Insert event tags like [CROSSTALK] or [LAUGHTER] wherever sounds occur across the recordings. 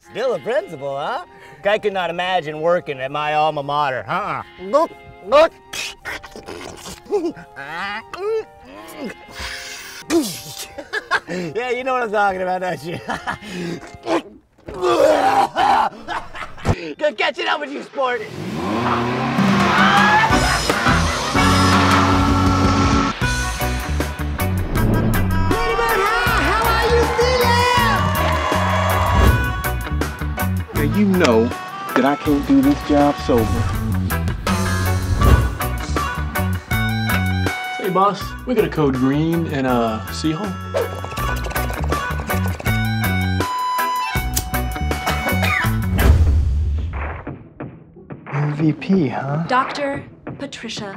Still a principal, huh? I could not imagine working at my alma mater. Uh-uh. Look, look. yeah, you know what I'm talking about, don't you? [LAUGHS] Good catching up with you, sport. You know that I can't do this job sober. Hey, boss, we got a code green and a Seahole. MVP, huh? Dr. Patricia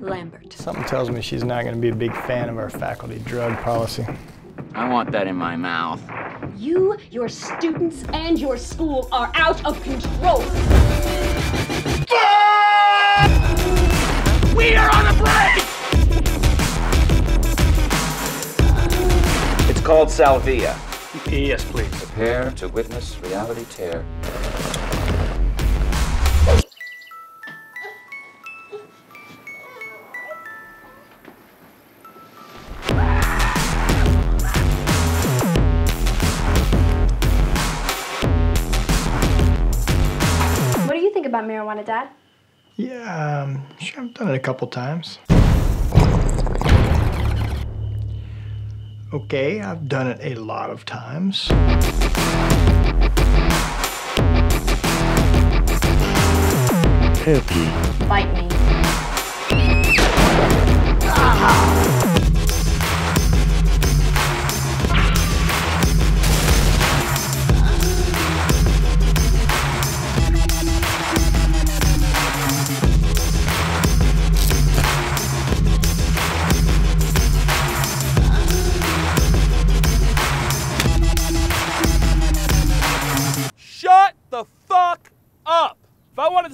Lambert. Something tells me she's not going to be a big fan of our faculty drug policy. I want that in my mouth. You, your students, and your school are out of control. We are on a break! It's called Salvia. Yes, please. Prepare to witness reality tear. About marijuana, Dad? Yeah, um, sure, I've done it a couple times. Okay, I've done it a lot of times. Happy. Bite me. Shut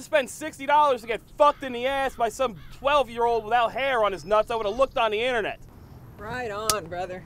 spend $60 to get fucked in the ass by some 12 year old without hair on his nuts, I would have looked on the internet. Right on, brother.